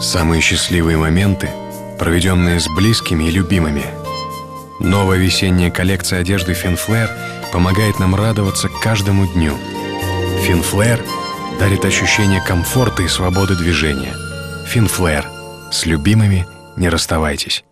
Самые счастливые моменты, проведенные с близкими и любимыми. Новая весенняя коллекция одежды Финфлэр помогает нам радоваться каждому дню. Финфлэр дарит ощущение комфорта и свободы движения. Финфлэр. С любимыми не расставайтесь.